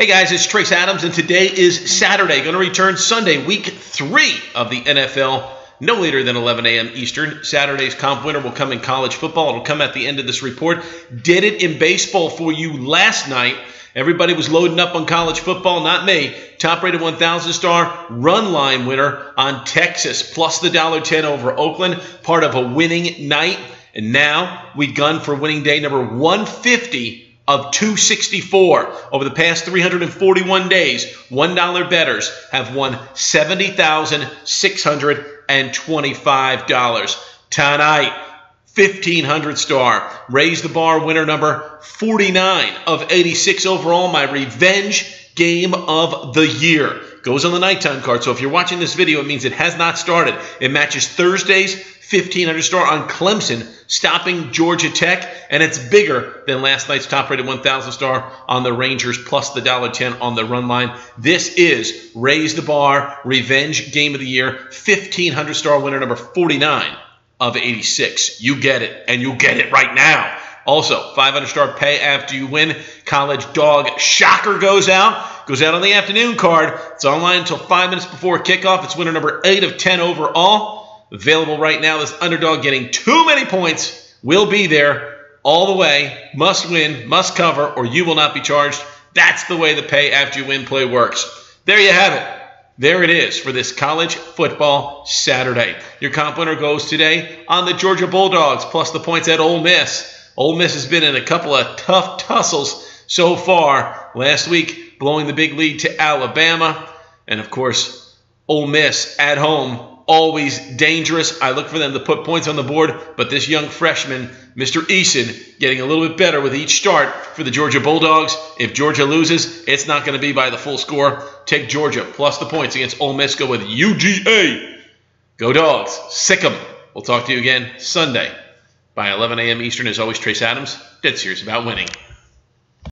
Hey guys, it's Trace Adams, and today is Saturday. Going to return Sunday, week three of the NFL, no later than 11 a.m. Eastern. Saturday's comp winner will come in college football. It'll come at the end of this report. Did it in baseball for you last night. Everybody was loading up on college football, not me. Top rated 1,000 star run line winner on Texas, plus the $1.10 over Oakland, part of a winning night. And now we gun for winning day number 150 of 264 over the past 341 days $1 betters have won $70,625 tonight 1500 star raise the bar winner number 49 of 86 overall my revenge game of the year goes on the nighttime card so if you're watching this video it means it has not started it matches thursdays 1500 star on Clemson, stopping Georgia Tech, and it's bigger than last night's top rated 1000 star on the Rangers, plus the $1.10 on the run line. This is Raise the Bar Revenge Game of the Year, 1500 star winner number 49 of 86. You get it, and you get it right now. Also, 500 star pay after you win. College dog shocker goes out. Goes out on the afternoon card. It's online until five minutes before kickoff. It's winner number 8 of 10 overall available right now. This underdog getting too many points will be there all the way. Must win, must cover, or you will not be charged. That's the way the pay after you win play works. There you have it. There it is for this college football Saturday. Your comp winner goes today on the Georgia Bulldogs plus the points at Ole Miss. Ole Miss has been in a couple of tough tussles so far. Last week, blowing the big lead to Alabama. And of course, Ole Miss at home always dangerous. I look for them to put points on the board, but this young freshman, Mr. Eason, getting a little bit better with each start for the Georgia Bulldogs. If Georgia loses, it's not going to be by the full score. Take Georgia plus the points against Ole Miss. Go with UGA. Go Dogs. Sick 'em. We'll talk to you again Sunday by 11 a.m. Eastern. As always, Trace Adams, dead serious about winning.